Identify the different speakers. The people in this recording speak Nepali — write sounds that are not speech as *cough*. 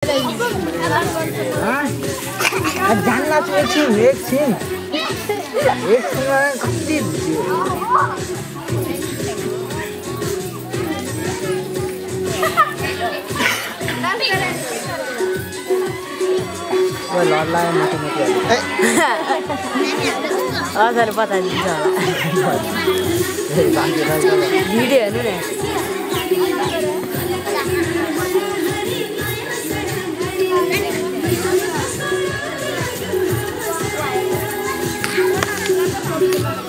Speaker 1: *laughs* जान्न छु एकछिन एकछिन एकछिनमा कति
Speaker 2: हजुर बताइदिन्छ होला। *laughs* *laughs* भिडियो हेर्नु न। Gracias.